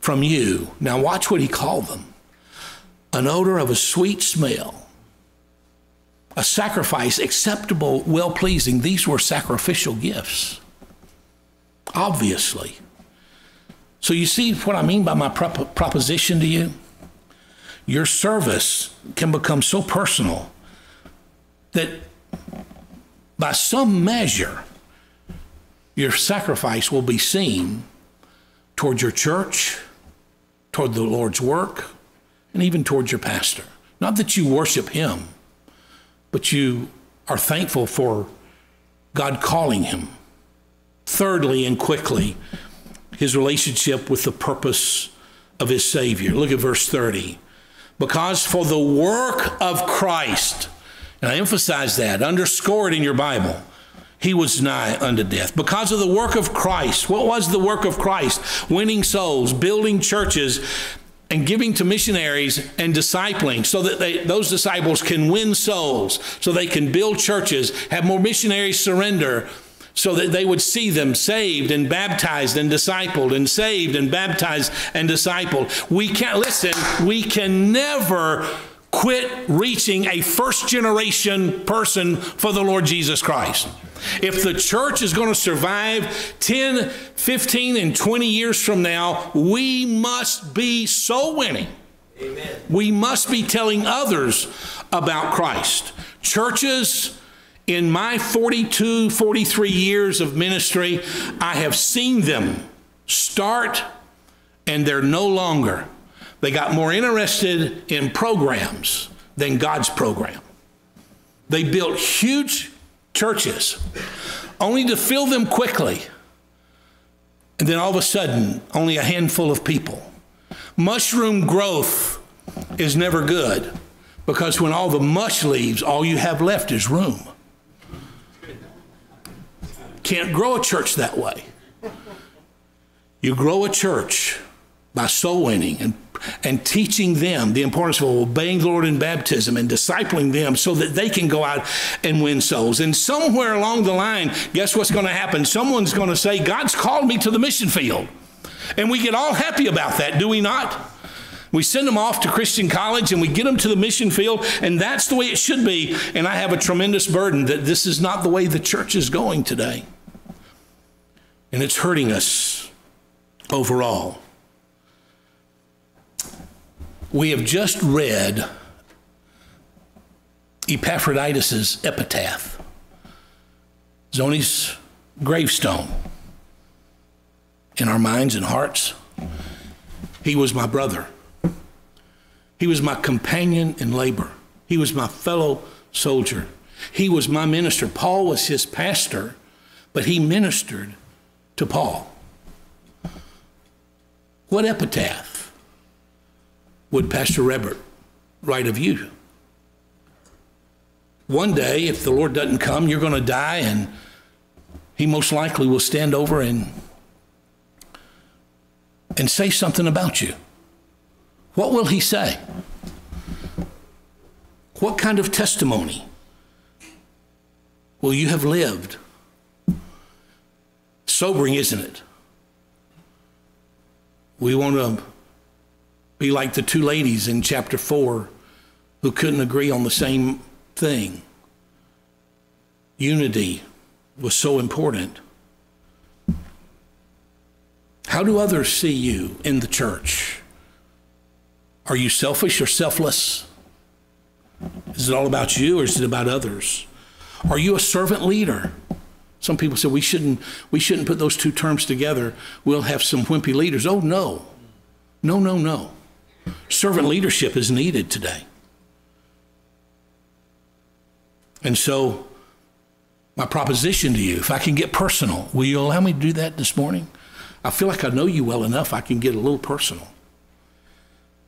from you. Now, watch what he called them an odor of a sweet smell, a sacrifice acceptable, well pleasing. These were sacrificial gifts, obviously. So, you see what I mean by my prop- proposition to you? Your service can become so personal that by some measure, your sacrifice will be seen toward your church, toward the Lord's work, and even towards your pastor. Not that you worship him, but you are thankful for God calling him. Thirdly, and quickly, his relationship with the purpose of his Savior. Look at verse 30. Because for the work of Christ, and I emphasize that, underscore it in your Bible, he was nigh unto death. Because of the work of Christ. What was the work of Christ? Winning souls, building churches, and giving to missionaries and discipling so that they, those disciples can win souls, so they can build churches, have more missionaries surrender, so that they would see them saved and baptized and discipled and saved and baptized and discipled. We can't, listen, we can never quit reaching a first generation person for the Lord Jesus Christ. If the church is going to survive 10, 15, and 20 years from now, we must be soul winning. Amen. We must be telling others about Christ. Churches, in my 42, 43 years of ministry, I have seen them start and they're no longer. They got more interested in programs than God's program. They built huge churches, only to fill them quickly. And then all of a sudden, only a handful of people. Mushroom growth is never good because when all the mush leaves, all you have left is room. Can't grow a church that way. You grow a church by soul winning and and teaching them the importance of obeying the Lord in baptism and discipling them so that they can go out and win souls. And somewhere along the line, guess what's going to happen? Someone's going to say, God's called me to the mission field. And we get all happy about that, do we not? We send them off to Christian college and we get them to the mission field, and that's the way it should be. And I have a tremendous burden that this is not the way the church is going today. And it's hurting us overall. We have just read Epaphroditus' epitaph, Zoni's gravestone in our minds and hearts. He was my brother. He was my companion in labor. He was my fellow soldier. He was my minister. Paul was his pastor, but he ministered to Paul. What epitaph? Would Pastor Rebert write of you? One day, if the Lord doesn't come, you're going to die, and he most likely will stand over and, and say something about you. What will he say? What kind of testimony will you have lived? Sobering, isn't it? We want to be like the two ladies in chapter 4 who couldn't agree on the same thing. Unity was so important. How do others see you in the church? Are you selfish or selfless? Is it all about you or is it about others? Are you a servant leader? Some people say we shouldn't we shouldn't put those two terms together. We'll have some wimpy leaders. Oh no. No, no, no. Servant leadership is needed today. And so, my proposition to you, if I can get personal, will you allow me to do that this morning? I feel like I know you well enough, I can get a little personal.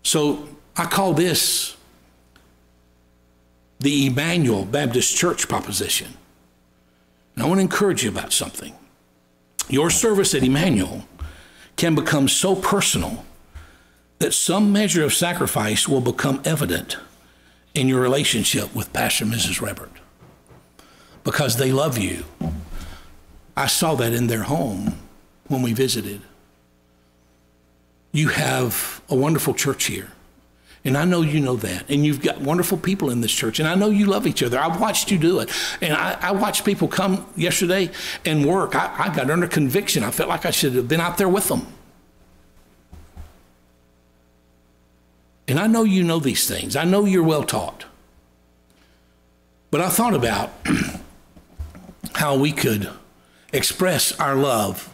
So, I call this the Emmanuel Baptist Church proposition. And I want to encourage you about something. Your service at Emmanuel can become so personal that some measure of sacrifice will become evident in your relationship with Pastor Mrs. Rebert because they love you. I saw that in their home when we visited. You have a wonderful church here. And I know you know that. And you've got wonderful people in this church. And I know you love each other. I've watched you do it. And I, I watched people come yesterday and work. I, I got under conviction. I felt like I should have been out there with them. And I know you know these things. I know you're well taught. But I thought about how we could express our love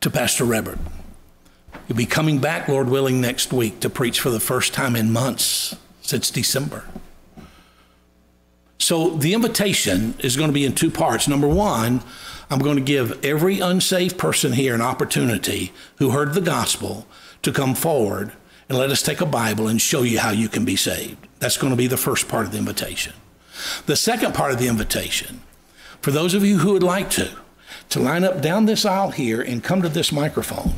to Pastor Rebert. He'll be coming back, Lord willing, next week to preach for the first time in months since December. So the invitation is going to be in two parts. Number one, I'm going to give every unsaved person here an opportunity who heard the gospel to come forward and let us take a Bible and show you how you can be saved. That's going to be the first part of the invitation. The second part of the invitation, for those of you who would like to, to line up down this aisle here and come to this microphone.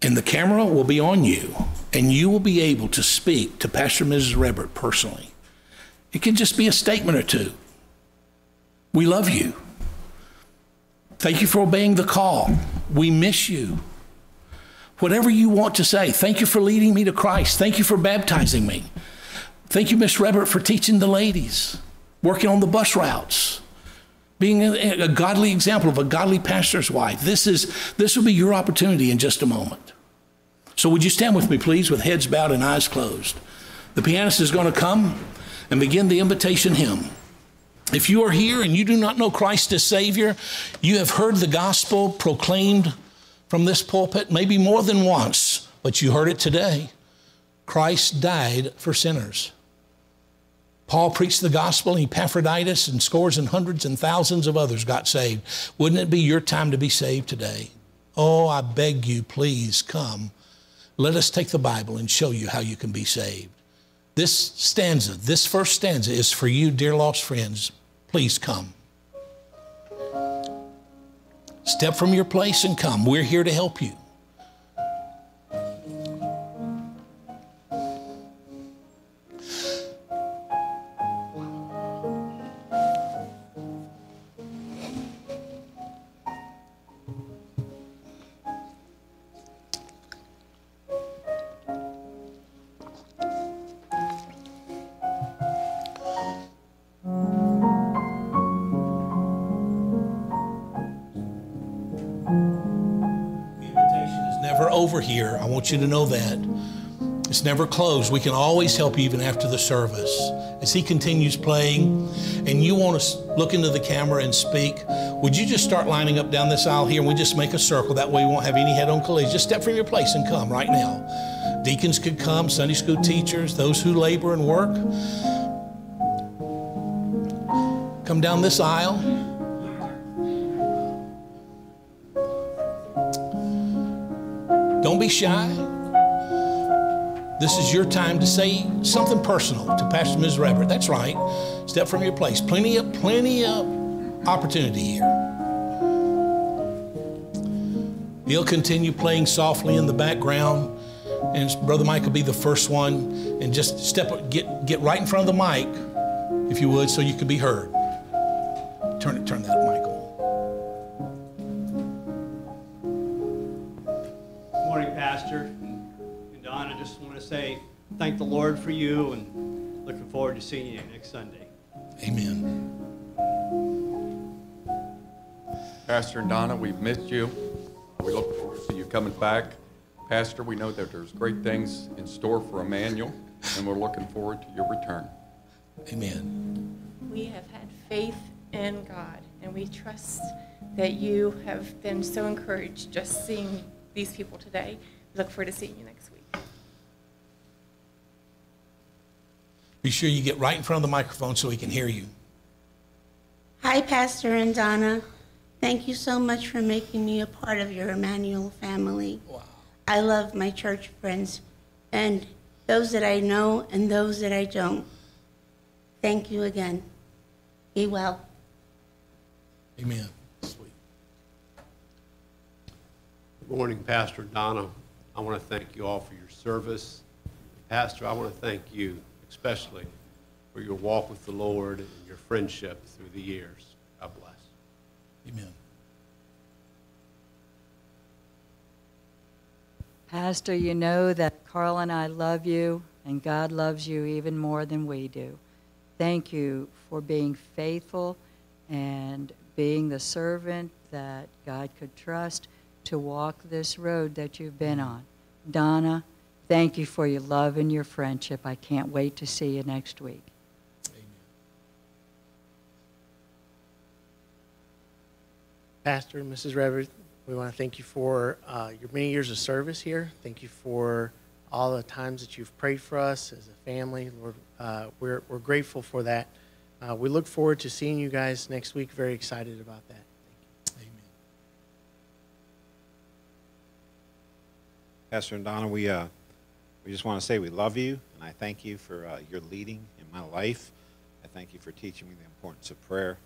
And the camera will be on you, and you will be able to speak to Pastor Mrs. Rebert personally. It can just be a statement or two. We love you. Thank you for obeying the call. We miss you. Whatever you want to say, thank you for leading me to Christ. Thank you for baptizing me. Thank you, Miss Rebert, for teaching the ladies, working on the bus routes, being a, a, godly example of a godly pastor's wife. This is this will be your opportunity in just a moment. So would you stand with me, please, with heads bowed and eyes closed? The pianist is going to come and begin the invitation hymn. If you are here and you do not know Christ as Savior, you have heard the gospel proclaimed from this pulpit maybe more than once, but you heard it today. Christ died for sinners. Paul preached the gospel, and Epaphroditus and scores and hundreds and thousands of others got saved. Wouldn't it be your time to be saved today? Oh, I beg you, please come. Let us take the Bible and show you how you can be saved. This stanza, this first stanza is for you, dear lost friends. Please come. Step from your place and come. We're here to help you. Over here. I want you to know that. It's never closed. We can always help you even after the service. As he continues playing and you want to look into the camera and speak, would you just start lining up down this aisle here and we just make a circle? That way we won't have any head on collision. Just step from your place and come right now. Deacons could come, Sunday school teachers, those who labor and work. Come down this aisle. Be shy. This is your time to say something personal to Pastor Ms. Rebert. That's right. Step from your place. Plenty of plenty of opportunity here. He'll continue playing softly in the background, and Brother Mike will be the first one. And just step, get get right in front of the mic, if you would, so you could be heard. Turn it, turn that thank the Lord for you and looking forward to seeing you next Sunday. Amen. Pastor and Donna, we've missed you. We look forward to you coming back. Pastor, we know that there's great things in store for Emmanuel, and we're looking forward to your return. Amen. We have had faith in God, and we trust that you have been so encouraged just seeing these people today. We look forward to seeing you next. Be sure you get right in front of the microphone so he can hear you. Hi, Pastor and Donna. Thank you so much for making me a part of your Emmanuel family. Wow. I love my church friends, and those that I know and those that I don't. Thank you again. Be well. Amen. Sweet. Good morning, Pastor Donna. I want to thank you all for your service. Pastor, I want to thank you especially for your walk with the Lord and your friendship through the years. God bless. Amen. Pastor, you know that Carl and I love you, and God loves you even more than we do. Thank you for being faithful and being the servant that God could trust to walk this road that you've been mm. on. Donna, thank you for your love and your friendship. I can't wait to see you next week. Pastor and Mrs. Rebert, we want to thank you for uh, your many years of service here. Thank you for all the times that you've prayed for us as a family. Lord, uh, we're, we're grateful for that. Uh, we look forward to seeing you guys next week. Very excited about that. Amen. Pastor and Donna, we, uh, we just want to say we love you, and I thank you for uh, your leading in my life. I thank you for teaching me the importance of prayer,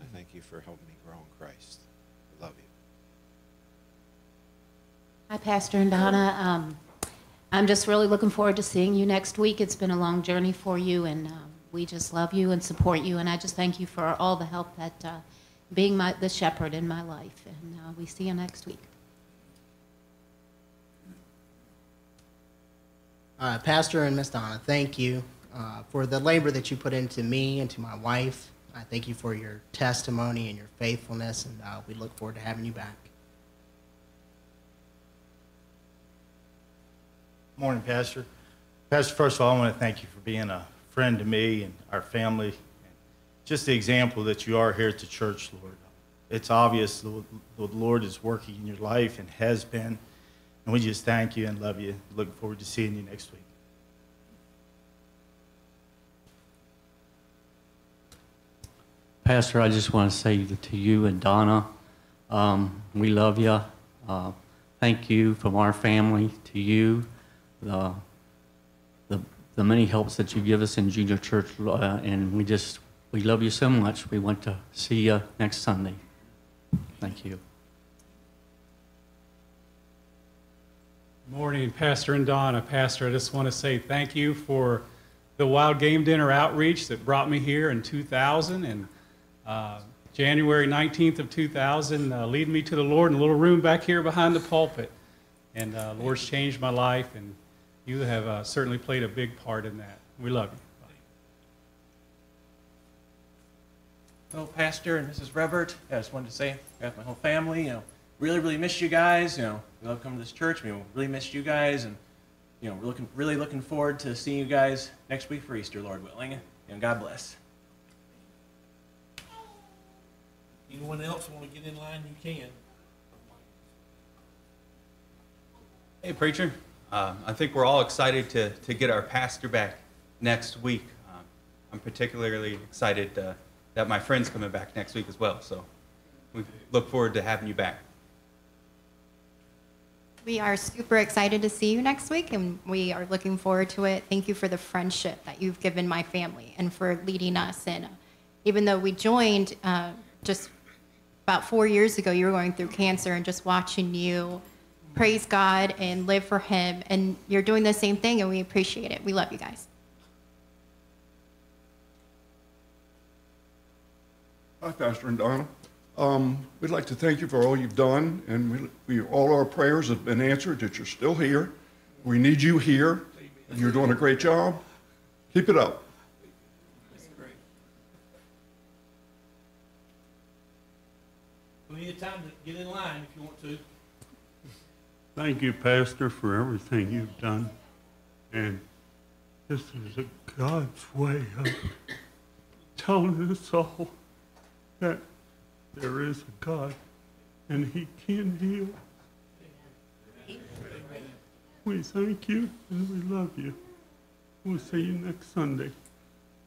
and I thank you for helping me grow in Christ. We love you. Hi, Pastor and Donna. Um, I'm just really looking forward to seeing you next week. It's been a long journey for you, and um, we just love you and support you. And I just thank you for all the help that uh, being my, the shepherd in my life. And uh, we see you next week. Uh, Pastor and Miss Donna, thank you uh, for the labor that you put into me and to my wife. I thank you for your testimony and your faithfulness, and uh, we look forward to having you back. Morning, Pastor. Pastor, first of all, I want to thank you for being a friend to me and our family. Just the example that you are here at the church, Lord. It's obvious the, the Lord is working in your life and has been. And we just thank you and love you. Looking forward to seeing you next week. Pastor, I just want to say to you and Donna, um, we love you. Uh, thank you from our family to you. The, the, the many helps that you give us in junior church, uh, and we just, we love you so much. We want to see you next Sunday. Thank you. Morning, Pastor and Donna. Pastor, I just want to say thank you for the Wild Game Dinner outreach that brought me here in 2000 and uh, January 19th of 2000, uh, leading me to the Lord in a little room back here behind the pulpit. And uh, Lord's changed my life, and you have uh, certainly played a big part in that. We love you. Well, Pastor and Mrs. Rebert, I just wanted to say, I got my whole family, you know, really, really missed you guys. You know, we love coming to this church. We really missed you guys, and you know, we're looking, really looking forward to seeing you guys next week for Easter, Lord willing. And God bless. Anyone else want to get in line, you can. Hey, preacher. Um, I think we're all excited to, to get our pastor back next week. Um, I'm particularly excited uh, that my friend's coming back next week as well. So we look forward to having you back. We are super excited to see you next week, and we are looking forward to it. Thank you for the friendship that you've given my family and for leading us. And even though we joined uh, just about four years ago, you were going through cancer, and just watching you praise God and live for Him, and you're doing the same thing, and we appreciate it. We love you guys. Hi, Pastor and Donna. Um, we'd like to thank you for all you've done, and we, we, all our prayers have been answered that you're still here. We need you here, and you're doing a great job. Keep it up. Plenty of time to get in line if you want to. Thank you, Pastor, for everything you've done. And this is a God's way of telling us all that there is a God and He can heal. We thank you and we love you. We'll see you next Sunday.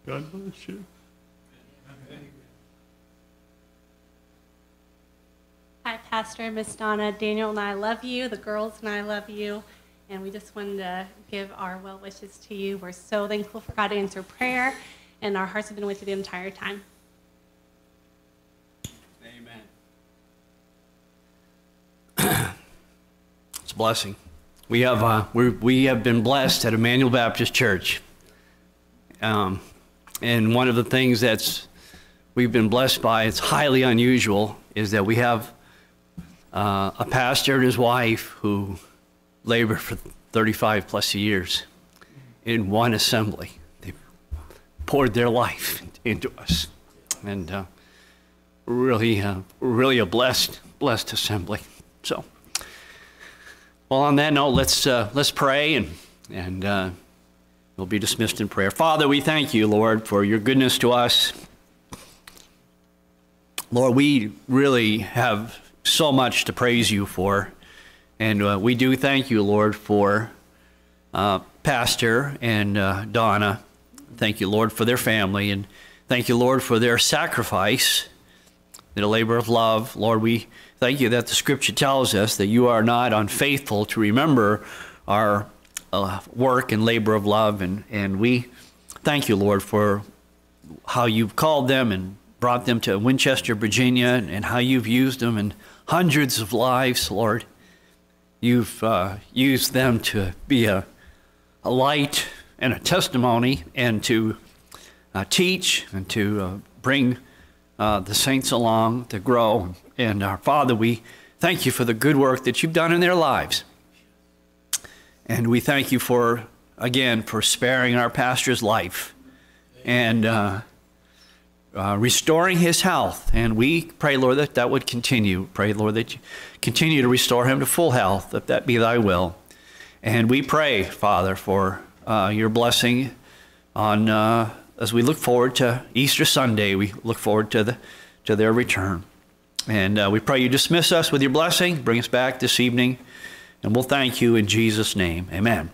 God bless you. Hi, Pastor and Miss Donna. Daniel and I love you. The girls and I love you. and we just wanted to give our well wishes to you. We're so thankful for God to answer prayer, and our hearts have been with you the entire time. It's a blessing. We have, uh, we we have been blessed at Emmanuel Baptist Church. Um, and one of the things that's we've been blessed by, it's highly unusual, is that we have uh, a pastor and his wife who labored for 35 plus years in one assembly. They poured their life into us. And uh, really, uh, really a blessed, blessed assembly. So, well, on that note, let's, uh, let's pray and, and uh, we'll be dismissed in prayer. Father, we thank you, Lord, for your goodness to us. Lord, we really have so much to praise you for. And uh, we do thank you, Lord, for uh, Pastor and uh, Donna. Thank you, Lord, for their family. And thank you, Lord, for their sacrifice, their labor of love. Lord, we thank you that the scripture tells us that you are not unfaithful to remember our uh, work and labor of love. And, and we thank you, Lord, for how you've called them and brought them to Winchester, Virginia, and, and how you've used them in hundreds of lives, Lord. You've uh, used them to be a, a light and a testimony and to uh, teach and to uh, bring uh, the saints along to grow. And our Father, we thank you for the good work that you've done in their lives. And we thank you for, again, for sparing our pastor's life and uh, uh, restoring his health. And we pray, Lord, that that would continue. Pray, Lord, that you continue to restore him to full health, that that be thy will. And we pray, Father, for uh, your blessing on uh, as we look forward to Easter Sunday. We look forward to the to their return. And uh, we pray you dismiss us with your blessing, bring us back this evening, and we'll thank you in Jesus' name. Amen.